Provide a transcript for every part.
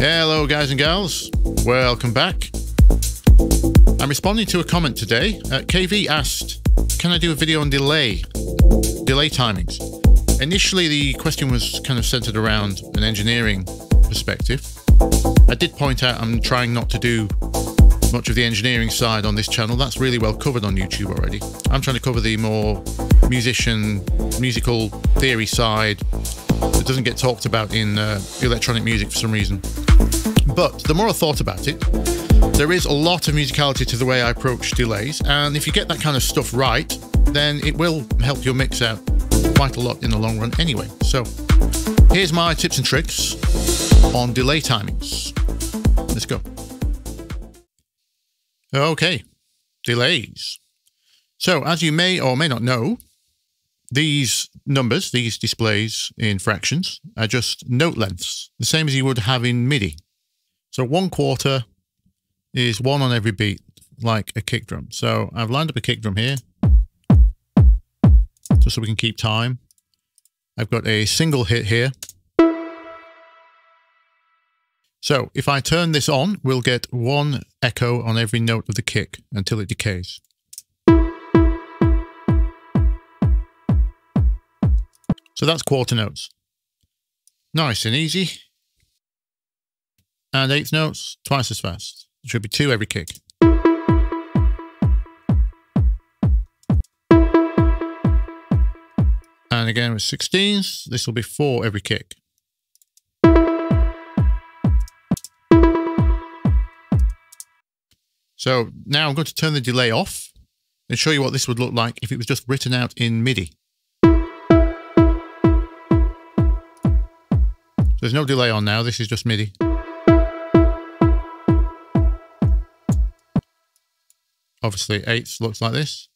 Hello, guys and gals. Welcome back. I'm responding to a comment today. Uh, KV asked, Can I do a video on delay? Delay timings. Initially, the question was kind of centered around an engineering perspective. I did point out I'm trying not to do much of the engineering side on this channel. That's really well covered on YouTube already. I'm trying to cover the more musician, musical theory side that doesn't get talked about in uh, electronic music for some reason. But the more I thought about it, there is a lot of musicality to the way I approach delays, and if you get that kind of stuff right, then it will help your mix out quite a lot in the long run anyway. So here's my tips and tricks on delay timings. Let's go. Okay, delays. So as you may or may not know, these numbers, these displays in fractions, are just note lengths, the same as you would have in MIDI. So one quarter is one on every beat, like a kick drum. So I've lined up a kick drum here, just so we can keep time. I've got a single hit here. So if I turn this on, we'll get one echo on every note of the kick until it decays. So that's quarter notes. Nice and easy. And eighth notes, twice as fast. It should be two every kick. And again with 16s, this will be four every kick. So now I'm going to turn the delay off and show you what this would look like if it was just written out in MIDI. There's no delay on now, this is just MIDI. Obviously, eighths looks like this.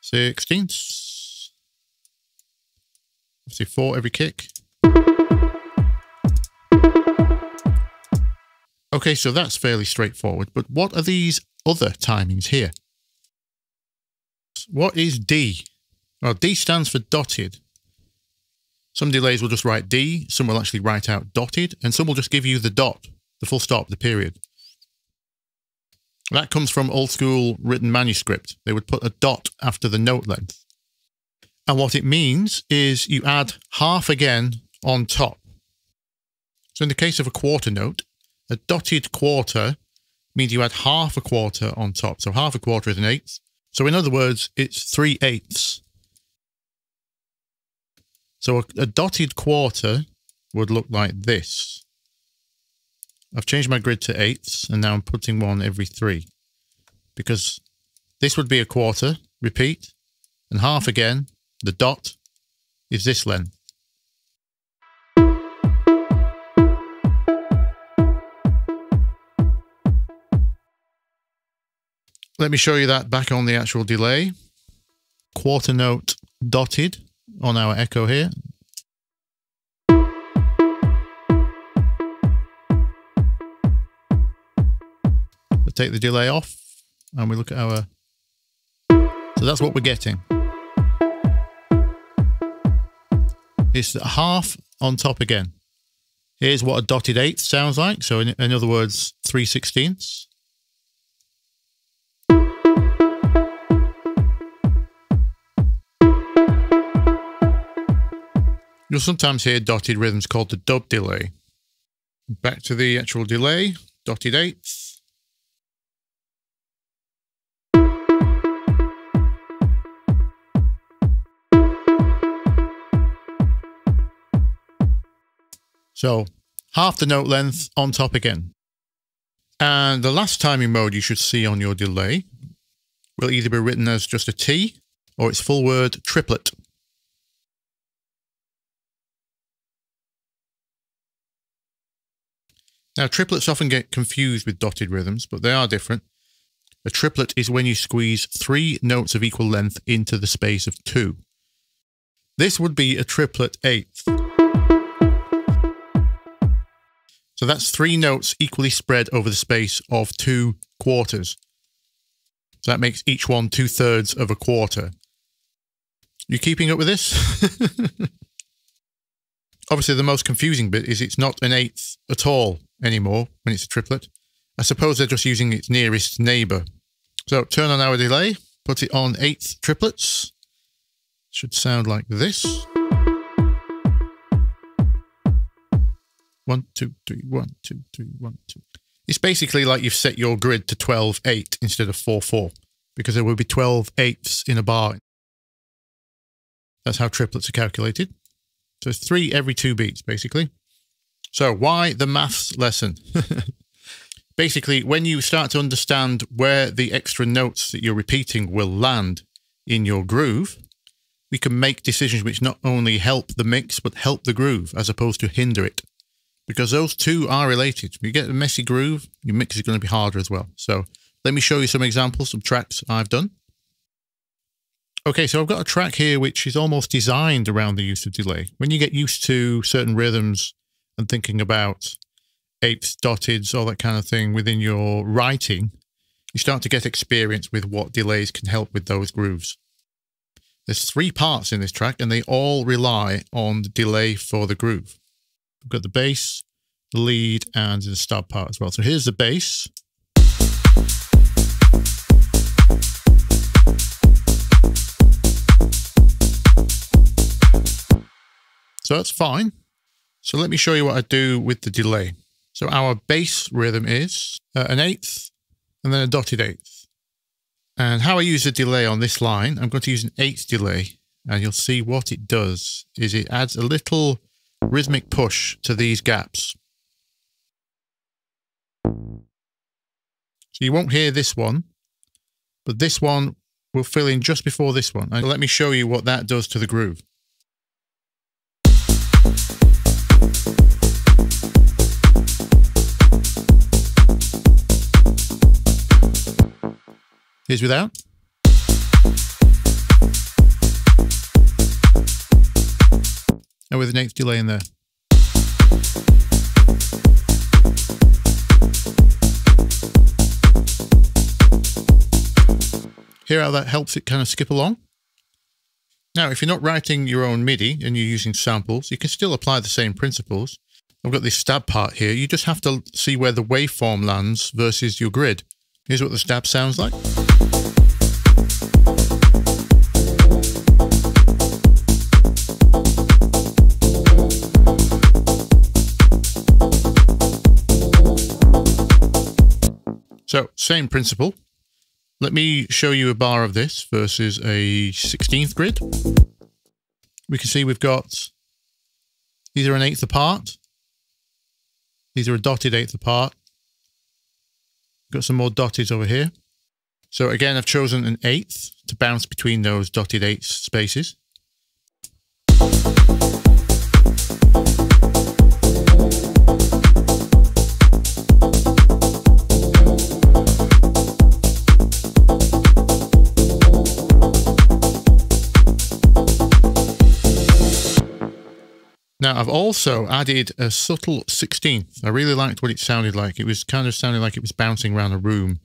Sixteenths. Obviously, four every kick. Okay, so that's fairly straightforward, but what are these other timings here? What is D? Well, D stands for dotted. Some delays will just write D, some will actually write out dotted, and some will just give you the dot, the full stop, the period. That comes from old school written manuscript. They would put a dot after the note length. And what it means is you add half again on top. So in the case of a quarter note, a dotted quarter means you add half a quarter on top. So half a quarter is an eighth. So in other words, it's three eighths. So a, a dotted quarter would look like this. I've changed my grid to eighths and now I'm putting one every three because this would be a quarter, repeat, and half again, the dot is this length. Let me show you that back on the actual delay. Quarter note dotted on our echo here. We'll take the delay off and we look at our... So that's what we're getting. It's half on top again. Here's what a dotted eighth sounds like. So in, in other words, 3 sixteenths. You'll sometimes hear dotted rhythms called the dub delay. Back to the actual delay, dotted eighths. So half the note length on top again. And the last timing mode you should see on your delay will either be written as just a T or its full word triplet. Now, triplets often get confused with dotted rhythms, but they are different. A triplet is when you squeeze three notes of equal length into the space of two. This would be a triplet eighth. So that's three notes equally spread over the space of two quarters. So that makes each one two thirds of a quarter. You keeping up with this? Obviously, the most confusing bit is it's not an eighth at all anymore when it's a triplet. I suppose they're just using its nearest neighbor. So turn on our delay, put it on eighth triplets. Should sound like this. One, two, three, one, two, three, one, two. It's basically like you've set your grid to 12, 8 instead of 4, 4, because there will be 12 eighths in a bar. That's how triplets are calculated. So three every two beats, basically. So why the maths lesson? basically, when you start to understand where the extra notes that you're repeating will land in your groove, we can make decisions which not only help the mix, but help the groove as opposed to hinder it because those two are related. You get a messy groove, your mix is going to be harder as well. So let me show you some examples, some tracks I've done. Okay, so I've got a track here which is almost designed around the use of delay. When you get used to certain rhythms and thinking about eighths, dotted, all that kind of thing within your writing, you start to get experience with what delays can help with those grooves. There's three parts in this track and they all rely on the delay for the groove. We've got the bass, the lead, and the stab part as well. So here's the bass. So that's fine. So let me show you what I do with the delay. So our bass rhythm is uh, an eighth and then a dotted eighth. And how I use the delay on this line, I'm going to use an eighth delay and you'll see what it does is it adds a little rhythmic push to these gaps. So you won't hear this one, but this one will fill in just before this one. And let me show you what that does to the groove. Here's without. And with an eighth delay in there. Hear how that helps it kind of skip along? Now, if you're not writing your own MIDI and you're using samples, you can still apply the same principles. I've got this stab part here. You just have to see where the waveform lands versus your grid. Here's what the stab sounds like. So same principle. Let me show you a bar of this versus a 16th grid. We can see we've got, these are an eighth apart. These are a dotted eighth apart. Got some more dotted over here. So again, I've chosen an eighth to bounce between those dotted eighth spaces. Now, I've also added a subtle 16th. I really liked what it sounded like. It was kind of sounding like it was bouncing around a room.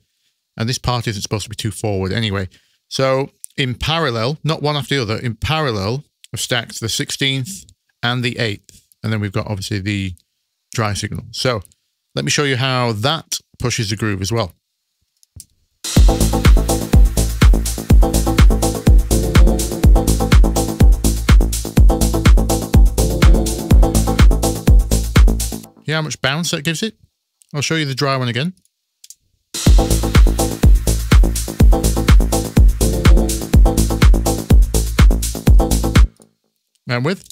And this part isn't supposed to be too forward anyway. So in parallel, not one after the other, in parallel, I've stacked the 16th and the 8th. And then we've got obviously the dry signal. So let me show you how that pushes the groove as well. See how much bounce that gives it? I'll show you the dry one again. And with.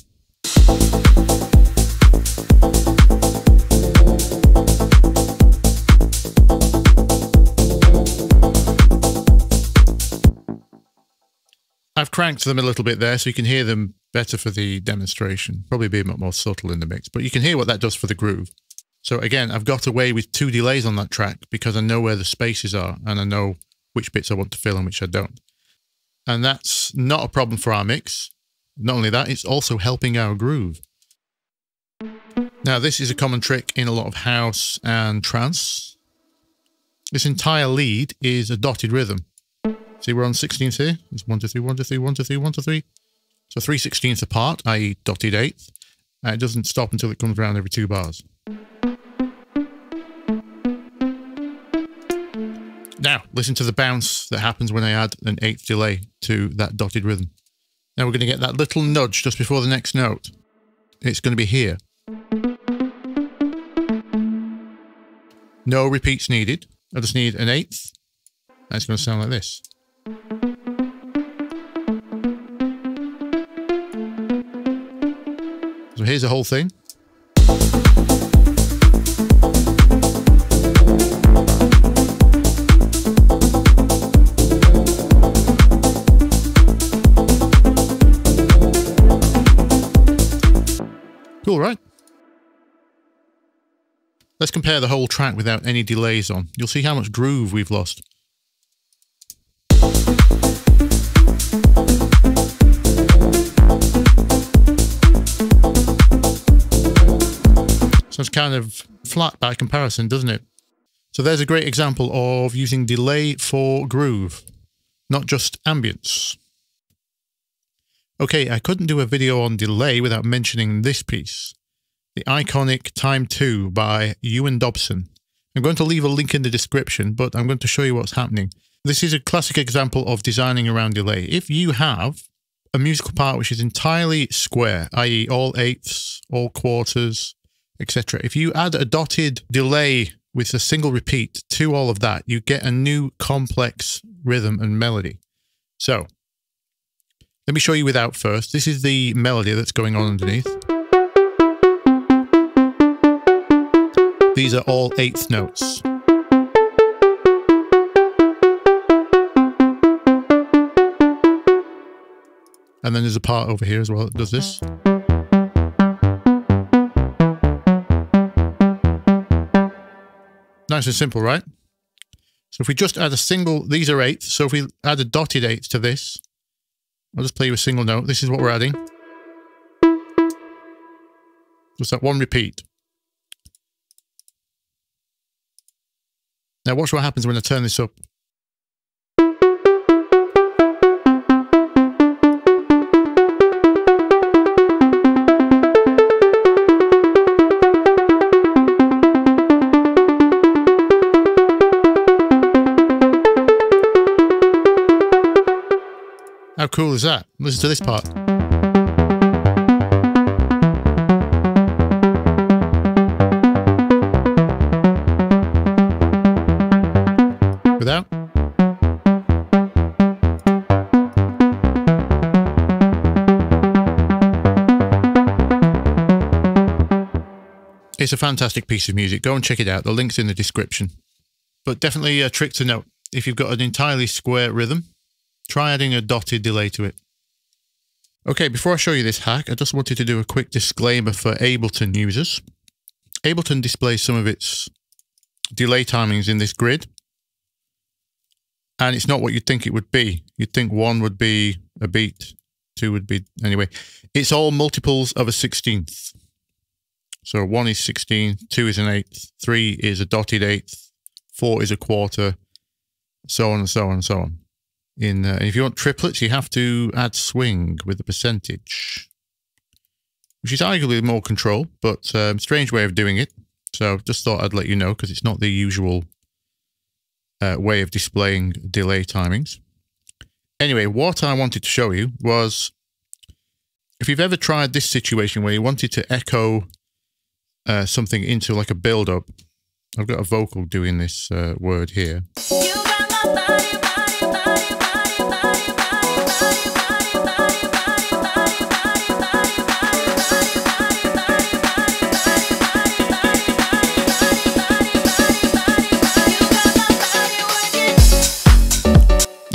I've cranked them a little bit there so you can hear them better for the demonstration. Probably be a bit more subtle in the mix, but you can hear what that does for the groove. So again, I've got away with two delays on that track because I know where the spaces are and I know which bits I want to fill and which I don't. And that's not a problem for our mix. Not only that, it's also helping our groove. Now, this is a common trick in a lot of house and trance. This entire lead is a dotted rhythm. See, we're on 16th here. It's 1 2 3, 1 2 3, 1 2 3, 1 2 3. So 3 16ths apart, i.e. dotted eighth. And it doesn't stop until it comes around every two bars. Now, listen to the bounce that happens when I add an eighth delay to that dotted rhythm. Now we're going to get that little nudge just before the next note. It's going to be here. No repeats needed. I just need an eighth. That's going to sound like this. So here's the whole thing. Cool, right? Let's compare the whole track without any delays on. You'll see how much groove we've lost. It's kind of flat by comparison, doesn't it? So there's a great example of using delay for groove, not just ambience. Okay, I couldn't do a video on delay without mentioning this piece, the iconic Time 2 by Ewan Dobson. I'm going to leave a link in the description, but I'm going to show you what's happening. This is a classic example of designing around delay. If you have a musical part which is entirely square, i.e. all eighths, all quarters, etc. If you add a dotted delay with a single repeat to all of that, you get a new complex rhythm and melody. So let me show you without first. This is the melody that's going on underneath. These are all eighth notes. And then there's a part over here as well that does this. Nice and simple, right? So if we just add a single, these are eighths. So if we add a dotted eighth to this, I'll just play you a single note. This is what we're adding. Just that one repeat. Now watch what happens when I turn this up. Cool is that? Listen to this part. Without? It's a fantastic piece of music. Go and check it out. The link's in the description. But definitely a trick to note. If you've got an entirely square rhythm, Try adding a dotted delay to it. Okay, before I show you this hack, I just wanted to do a quick disclaimer for Ableton users. Ableton displays some of its delay timings in this grid. And it's not what you'd think it would be. You'd think one would be a beat, two would be... Anyway, it's all multiples of a 16th. So one is 16, two is an eighth, three is a dotted eighth, four is a quarter, so on and so on and so on in uh, if you want triplets, you have to add swing with the percentage, which is arguably more control, but um, strange way of doing it. So just thought I'd let you know because it's not the usual uh, way of displaying delay timings. Anyway, what I wanted to show you was if you've ever tried this situation where you wanted to echo uh, something into like a build up, I've got a vocal doing this uh, word here.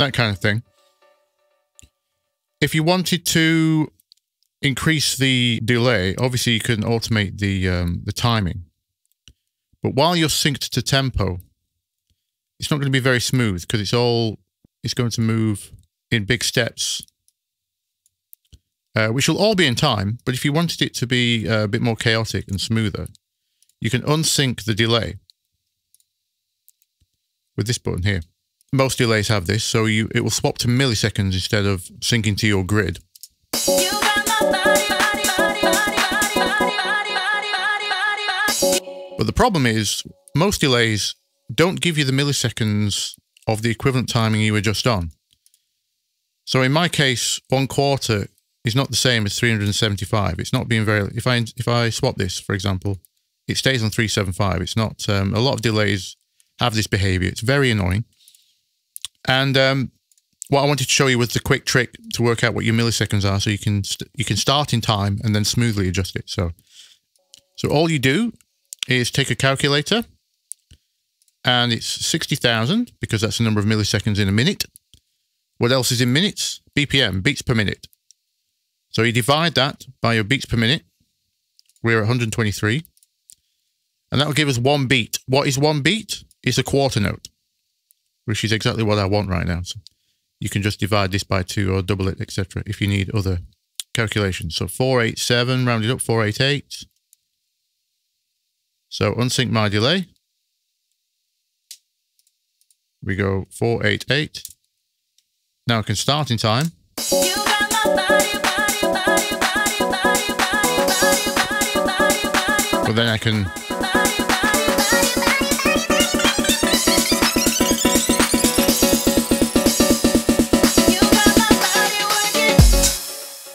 That kind of thing. If you wanted to increase the delay, obviously you can automate the um, the timing. But while you're synced to tempo, it's not going to be very smooth because it's all it's going to move in big steps, uh, which will all be in time. But if you wanted it to be uh, a bit more chaotic and smoother, you can unsync the delay with this button here. Most delays have this, so you it will swap to milliseconds instead of syncing to your grid. You But the problem is most delays don't give you the milliseconds of the equivalent timing you were just on. So in my case, one quarter is not the same as 375. It's not being very. If I if I swap this, for example, it stays on 375. It's not um, a lot of delays have this behavior. It's very annoying. And um, what I wanted to show you was the quick trick to work out what your milliseconds are, so you can you can start in time and then smoothly adjust it. So, so all you do is take a calculator, and it's sixty thousand because that's the number of milliseconds in a minute. What else is in minutes? BPM, beats per minute. So you divide that by your beats per minute. We're at 123. And that will give us one beat. What is one beat? It's a quarter note, which is exactly what I want right now. So you can just divide this by two or double it, etc. if you need other calculations. So 487, rounded up, 488. So unsync my delay. We go 488. Now I can start in time. But then I can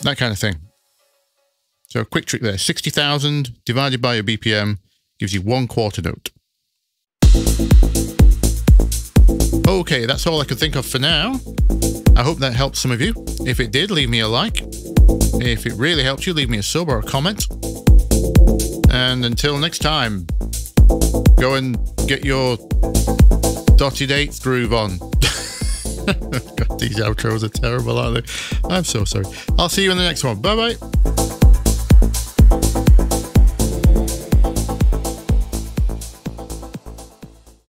that kind of thing. So a quick trick there. 60,000 divided by your BPM gives you one quarter note. Okay, that's all I could think of for now. I hope that helped some of you. If it did, leave me a like. If it really helped you, leave me a sub or a comment. And until next time, go and get your dotted eighth groove on. These outros are terrible, aren't they? I'm so sorry. I'll see you in the next one. Bye bye.